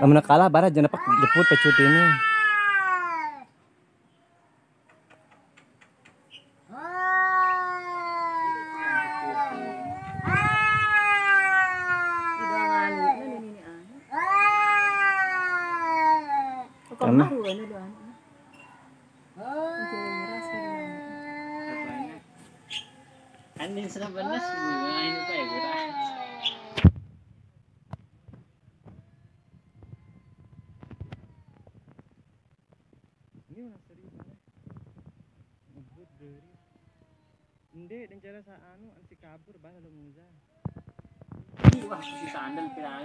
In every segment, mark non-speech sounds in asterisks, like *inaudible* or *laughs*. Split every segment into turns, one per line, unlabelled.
Amun kalah barat dapat jeput pecut ini. Karena
Andin ya beras.
Ini mana serius mana? Ngebut dari. Inde dan cara sa anu anti kabur bala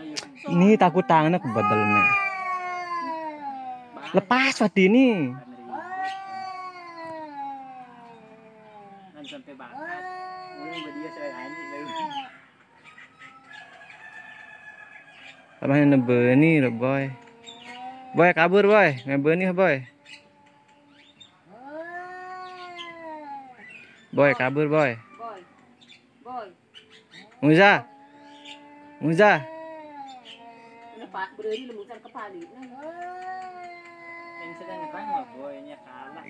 yuk.
Ini takut tangan aku badal na. Lepas waktu ini.
Sampai bakat. Mulai dia saya anjing lagi.
Sama yang nebeni lo boy. Boy kabur boy, nebeni boy. Boy kabur boy.
Berani kepala.
Yang sedang ngerang mah boynya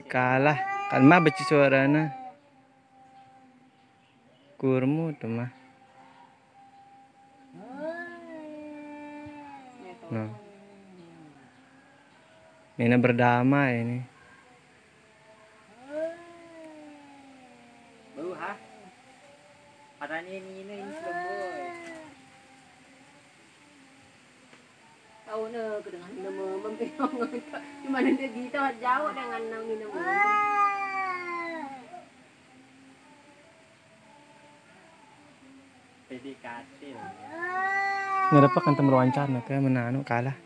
kalah.
Kan mah beci suarana. Kurmu tuh mah. Nah. Ini berdamai ini.
Bau ha? Katanya ini ini ini
au na kedengan na mampirong *laughs* ngito. Cuma nanda dito at dengan nang minamon.
Pedikasi.
kasi. kan dapat kang tamuruan siya, kalah.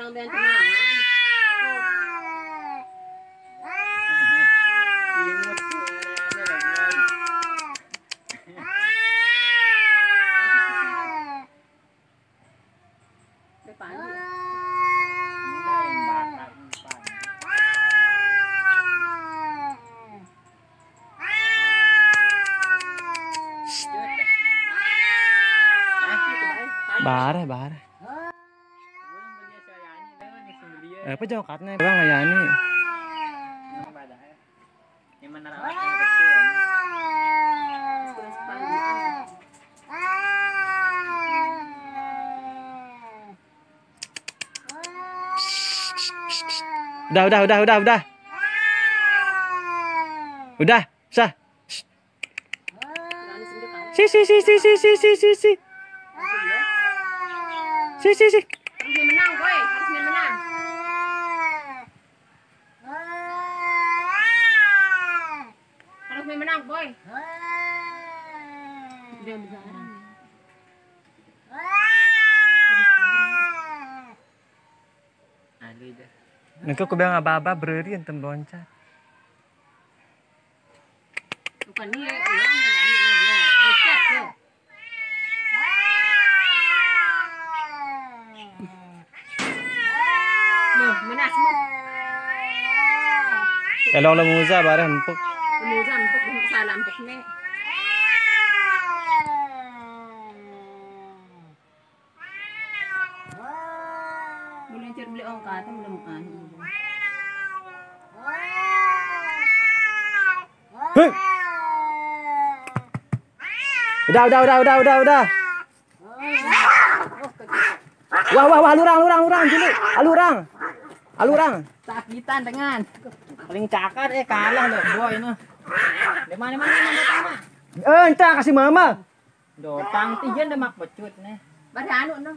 orang bilang tenang.
बाहर है
Eh, apa jauh katnya bang layani.
Yang mana.
Sekolah sepagi.
Udah, udah, udah, udah, udah. Udah, sah. Si, si, si, si, si, si, si, si, si. Si, si, si.
Menang. boy.
Nengko kau bilang apa apa bereri enten loncat.
Bukan ni loncat
Kalau la barang empuk.
Kemudian untuk salam untuk ni. Boleh cari beli orang kata belum.
Hei. Udah, udah, udah, udah, udah, udah. Wah, wah, wah, lurang, lurang, lurang, dulu. Alurang. Alurang.
Sakitan dengan paling cakar eh kalah loh boy no. Di mana mana mana datang mah.
Eh, entah kasih mama.
Dotang tijan mak becut nih.
Bada anu no.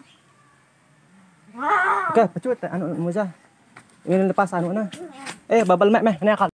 Oke, pecut anu muza. Ini lepas anu na. Eh, babal mek meh, ini akal.